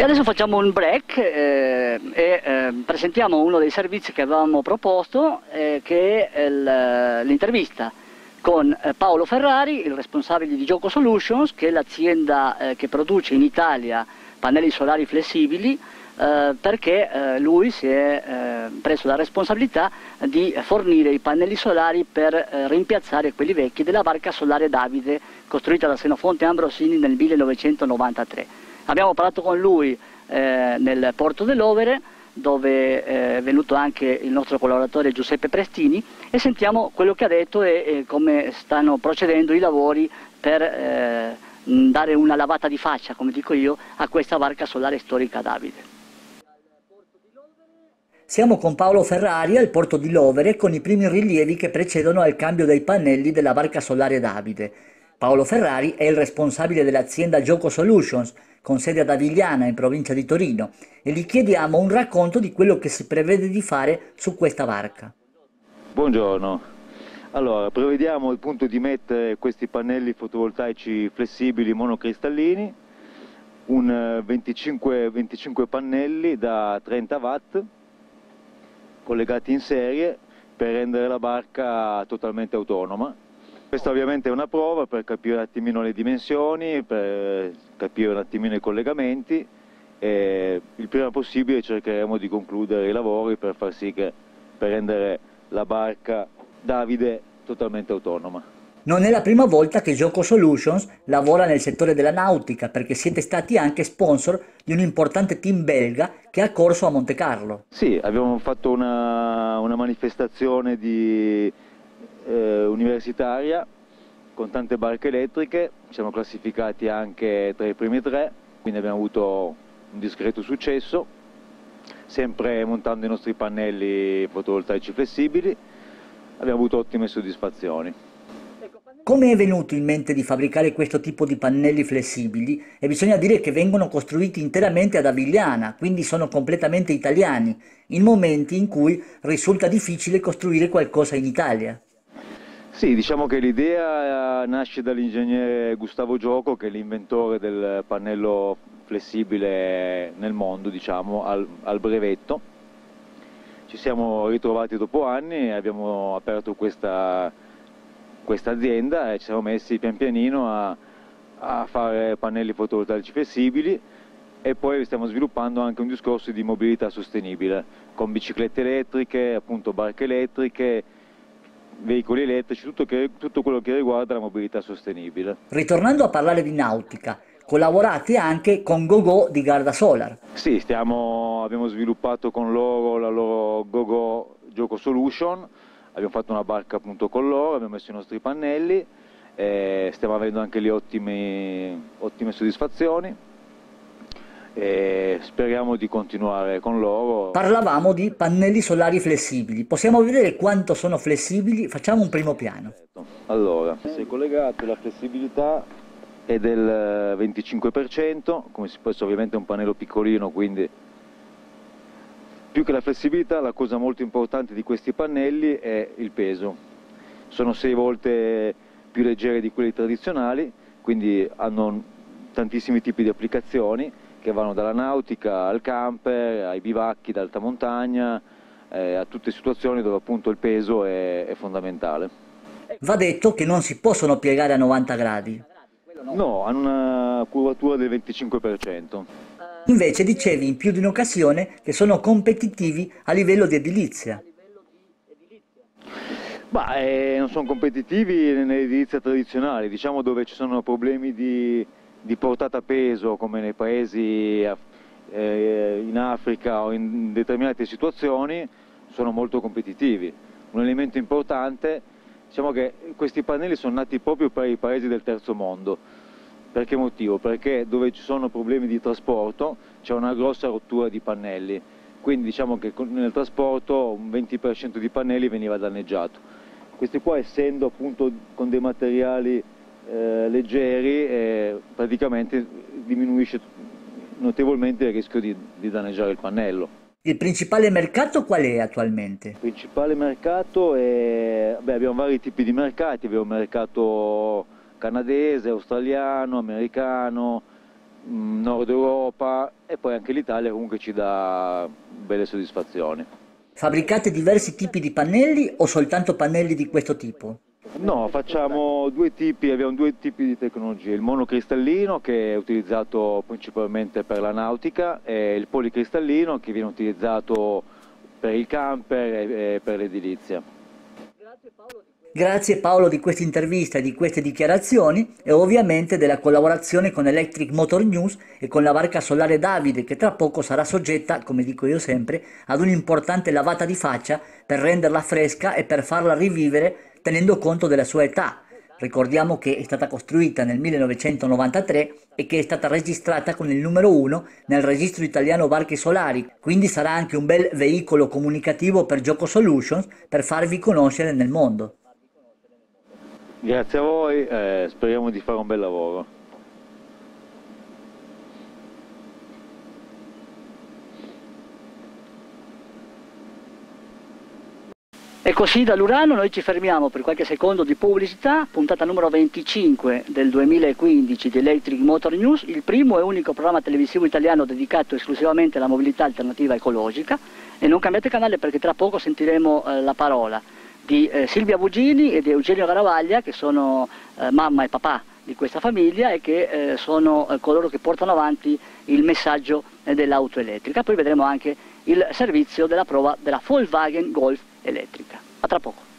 E adesso facciamo un break eh, e eh, presentiamo uno dei servizi che avevamo proposto, eh, che è l'intervista con eh, Paolo Ferrari, il responsabile di Gioco Solutions, che è l'azienda eh, che produce in Italia pannelli solari flessibili, eh, perché lui si è preso la responsabilità di fornire i pannelli solari per rimpiazzare quelli vecchi della barca solare Davide costruita da Senofonte Ambrosini nel 1993. Abbiamo parlato con lui eh, nel porto dell'Overe dove eh, è venuto anche il nostro collaboratore Giuseppe Prestini e sentiamo quello che ha detto e, e come stanno procedendo i lavori per eh, dare una lavata di faccia, come dico io, a questa barca solare storica Davide. Siamo con Paolo Ferrari al porto di Lovere con i primi rilievi che precedono al cambio dei pannelli della barca solare Davide. Paolo Ferrari è il responsabile dell'azienda Gioco Solutions, con sede ad Avigliana in provincia di Torino e gli chiediamo un racconto di quello che si prevede di fare su questa barca. Buongiorno, allora prevediamo appunto di mettere questi pannelli fotovoltaici flessibili monocristallini, un 25, eh, 25 pannelli da 30 watt collegati in serie per rendere la barca totalmente autonoma questa ovviamente è una prova per capire un attimino le dimensioni, per capire un attimino i collegamenti e il prima possibile cercheremo di concludere i lavori per far sì che per rendere la barca Davide totalmente autonoma. Non è la prima volta che Gioco Solutions lavora nel settore della nautica perché siete stati anche sponsor di un importante team belga che ha corso a Monte Carlo. Sì, abbiamo fatto una, una manifestazione di eh, universitaria con tante barche elettriche, siamo classificati anche tra i primi tre, quindi abbiamo avuto un discreto successo, sempre montando i nostri pannelli fotovoltaici flessibili, abbiamo avuto ottime soddisfazioni. Come è venuto in mente di fabbricare questo tipo di pannelli flessibili? E bisogna dire che vengono costruiti interamente ad Avigliana, quindi sono completamente italiani, in momenti in cui risulta difficile costruire qualcosa in Italia. Sì, diciamo che l'idea eh, nasce dall'ingegnere Gustavo Gioco che è l'inventore del pannello flessibile nel mondo, diciamo, al, al brevetto. Ci siamo ritrovati dopo anni e abbiamo aperto questa, questa azienda e ci siamo messi pian pianino a, a fare pannelli fotovoltaici flessibili e poi stiamo sviluppando anche un discorso di mobilità sostenibile con biciclette elettriche, appunto barche elettriche, veicoli elettrici, tutto, che, tutto quello che riguarda la mobilità sostenibile. Ritornando a parlare di nautica, collaborate anche con GoGo di Garda Solar. Sì, stiamo, abbiamo sviluppato con loro la loro GoGo Gioco Solution, abbiamo fatto una barca appunto con loro, abbiamo messo i nostri pannelli, e stiamo avendo anche lì ottime, ottime soddisfazioni e speriamo di continuare con loro. Parlavamo di pannelli solari flessibili, possiamo vedere quanto sono flessibili? Facciamo un primo piano. Allora, se collegato la flessibilità è del 25%, come si può ovviamente è un pannello piccolino, quindi più che la flessibilità la cosa molto importante di questi pannelli è il peso. Sono 6 volte più leggeri di quelli tradizionali, quindi hanno tantissimi tipi di applicazioni che vanno dalla nautica al camper, ai bivacchi d'alta montagna, eh, a tutte situazioni dove appunto il peso è, è fondamentale. Va detto che non si possono piegare a 90 gradi. No, hanno una curvatura del 25%. Invece dicevi in più di un'occasione che sono competitivi a livello di edilizia. Bah, eh, non sono competitivi nell'edilizia tradizionale, diciamo dove ci sono problemi di, di portata peso come nei paesi eh, in Africa o in determinate situazioni sono molto competitivi. Un elemento importante, diciamo che questi pannelli sono nati proprio per i paesi del terzo mondo. Per che motivo? Perché dove ci sono problemi di trasporto c'è una grossa rottura di pannelli, quindi diciamo che nel trasporto un 20% di pannelli veniva danneggiato. Questi qua essendo appunto con dei materiali eh, leggeri e praticamente diminuisce notevolmente il rischio di, di danneggiare il pannello. Il principale mercato qual è attualmente? Il principale mercato è, beh, abbiamo vari tipi di mercati, abbiamo un mercato canadese, australiano, americano, mm, Nord Europa e poi anche l'Italia comunque ci dà belle soddisfazioni. Fabbricate diversi tipi di pannelli o soltanto pannelli di questo tipo? No, facciamo due tipi, abbiamo due tipi di tecnologie, il monocristallino che è utilizzato principalmente per la nautica e il policristallino che viene utilizzato per il camper e per l'edilizia. Grazie Paolo di questa intervista e di queste dichiarazioni e ovviamente della collaborazione con Electric Motor News e con la barca solare Davide che tra poco sarà soggetta, come dico io sempre, ad un'importante lavata di faccia per renderla fresca e per farla rivivere tenendo conto della sua età. Ricordiamo che è stata costruita nel 1993 e che è stata registrata con il numero 1 nel registro italiano barche solari, quindi sarà anche un bel veicolo comunicativo per Gioco Solutions per farvi conoscere nel mondo. Grazie a voi, eh, speriamo di fare un bel lavoro. E così da Lurano noi ci fermiamo per qualche secondo di pubblicità, puntata numero 25 del 2015 di Electric Motor News, il primo e unico programma televisivo italiano dedicato esclusivamente alla mobilità alternativa ecologica e non cambiate canale perché tra poco sentiremo eh, la parola di eh, Silvia Bugini e di Eugenio Garavaglia che sono eh, mamma e papà di questa famiglia e che eh, sono eh, coloro che portano avanti il messaggio eh, dell'auto elettrica. Poi vedremo anche il servizio della prova della Volkswagen Golf elettrica. A tra poco.